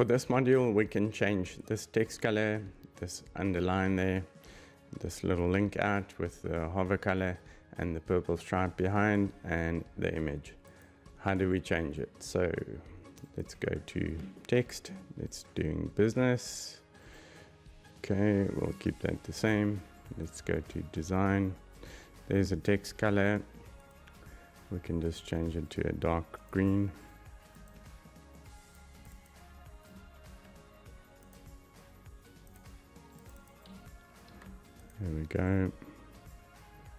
For this module, we can change this text color, this underline there, this little link out with the hover color and the purple stripe behind and the image. How do we change it? So let's go to text, let's doing business. Okay, we'll keep that the same. Let's go to design. There's a text color. We can just change it to a dark green. There we go.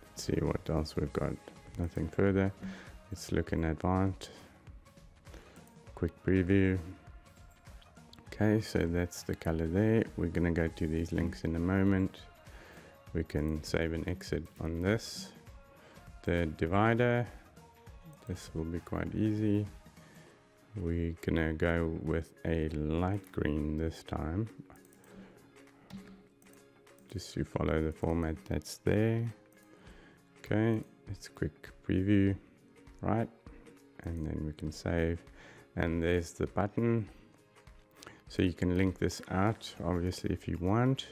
Let's see what else we've got. Nothing further. Let's look in advanced. Quick preview. Okay, so that's the color there. We're gonna go to these links in a moment. We can save and exit on this. The divider, this will be quite easy. We're gonna go with a light green this time just to follow the format that's there. Okay, let's quick preview, right? And then we can save. And there's the button. So you can link this out, obviously, if you want.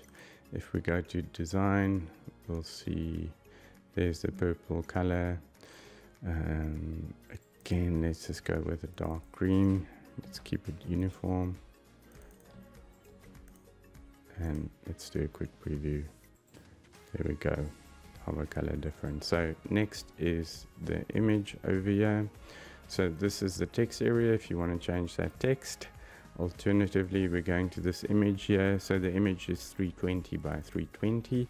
If we go to design, we'll see there's the purple color. Um, again, let's just go with a dark green. Let's keep it uniform and let's do a quick preview. There we go. Hover color different. So next is the image over here. So this is the text area if you want to change that text. Alternatively we're going to this image here. So the image is 320 by 320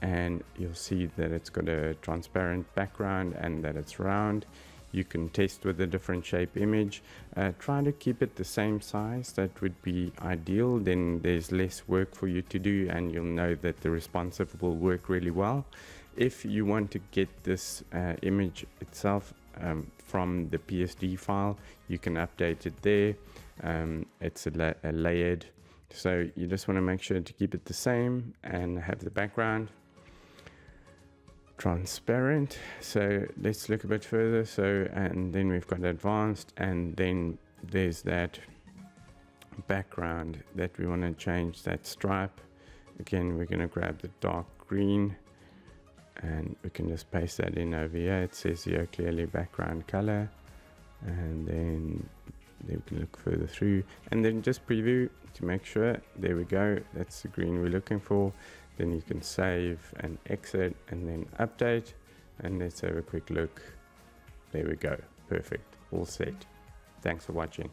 and you'll see that it's got a transparent background and that it's round you can test with a different shape image. Uh, try to keep it the same size. That would be ideal. Then there's less work for you to do and you'll know that the responsive will work really well. If you want to get this uh, image itself um, from the PSD file you can update it there. Um, it's a, la a layered. So you just want to make sure to keep it the same and have the background transparent. So let's look a bit further. So and then we've got advanced and then there's that background that we want to change that stripe. Again we're going to grab the dark green and we can just paste that in over here. It says here clearly background color and then we can look further through. And then just preview to make sure there we go that's the green we're looking for then you can save and exit and then update. And let's have a quick look. There we go. Perfect. All set. Thanks for watching